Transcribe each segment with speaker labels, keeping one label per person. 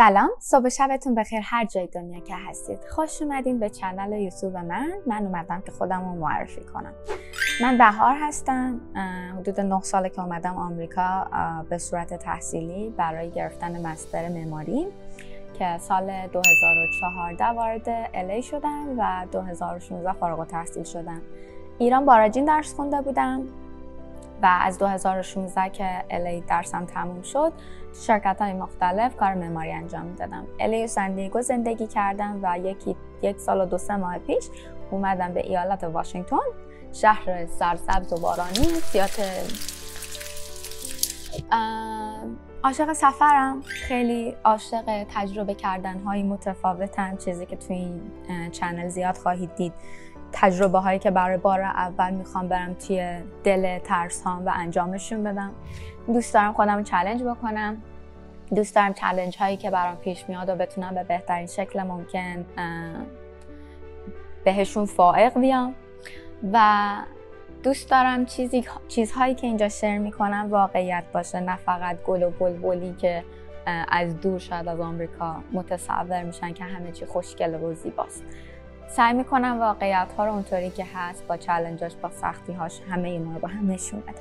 Speaker 1: سلام صبح شبتون بخیر هر جای دنیا که هستید. خوش اومدین به چنل یوتیوب من. من اومدم که خودم رو معرفی کنم. من بهار هستم. حدود 9 ساله که اومدم آمریکا به صورت تحصیلی برای گرفتن مستر معماری که سال 2014 وارد الی شدم و 2016 فارغ التحصیل شدم. ایران باراجین درس خونده بودم. و از 2016 که الی درسم تموم شد شرکت های مختلف کار معماری انجام می‌دادم الی سندیگو زندگی کردم و یکی یک سال و دو سه ماه پیش اومدم به ایالت واشنگتن شهر سرسبز و بارانی سیات عاشق سفرم. خیلی عاشق تجربه کردن های متفاوتم چیزی که توی این چنل زیاد خواهید دید. تجربه هایی که برای بار اول می‌خوام برم توی دل ترس هام و انجامشون بدم. دوست دارم خودم چلنج بکنم. دوست دارم چلنج هایی که برام پیش میاد و بتونم به بهترین شکل ممکن بهشون فائق بیام. و دوست دارم چیزی چیزهایی که اینجا شیر می‌کنم واقعیت باشه نه فقط گل و بلبلی که از دور شاید از آمریکا متصور میشن که همه چی خوشگل و زیباست. سعی می‌کنم واقعیت ها رو اونطوری که هست با challenge اش با سختی هاش همه اینا رو با هم نشون بدم.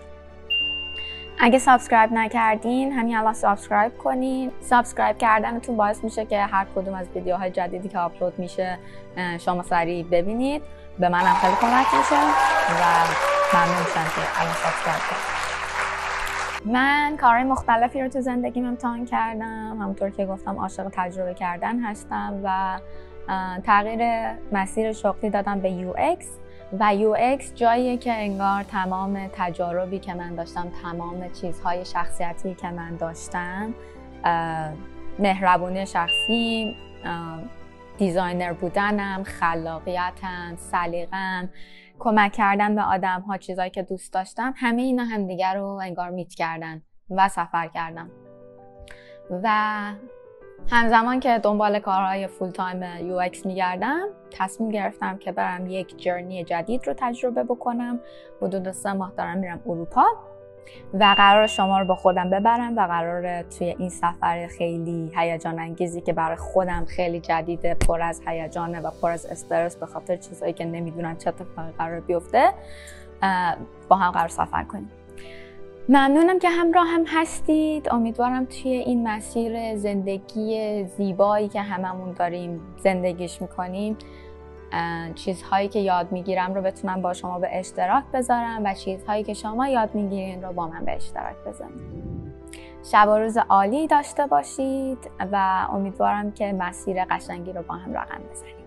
Speaker 1: اگه subscribe نکردین همین الان subscribe کنین. subscribe کردنتون باعث میشه که هر کدوم از ویدیوهای جدیدی که آپلود میشه شما سریع ببینید. به منم خیلی کمک میشه و ممنون میشم که الان subscribe کنید من کارهای مختلفی رو تو زندگیم امتحان کردم. همونطور که گفتم عاشق تجربه کردن هستم و تغییر مسیر شغلی دادم به UX و UX جاییه که انگار تمام تجاربی که من داشتم تمام چیزهای شخصیتی که من داشتم مهربونی شخصی دیزاینر بودنم خلاقیتم سلیقم کمک کردن به آدم ها چیزهایی که دوست داشتم همه اینا همدیگر رو انگار میت کردن و سفر کردم. و همزمان که دنبال کارهای full time UX میگردم تصمیم گرفتم که برم یک journey جدید رو تجربه بکنم. حدود سه ماه دارم میرم اروپا و قرار شما رو با خودم ببرم و قرار توی این سفر خیلی هیجان انگیزی که برای خودم خیلی جدیده پر از هیجانه و پر از استرس به خاطر چیزهایی که نمی‌دونم اتفاقی قرار بیفته با هم قرار سفر کنیم. ممنونم که همراه هم هستید. امیدوارم توی این مسیر زندگی زیبایی که هممون داریم زندگیش می‌کنیم چیزهایی که یاد می‌گیرم رو بتونم با شما به اشتراک بذارم و چیزهایی که شما یاد می‌گیرین رو با من به اشتراک بذارید شب و روز عالی داشته باشید و امیدوارم که مسیر قشنگی رو با هم رقم بزنیم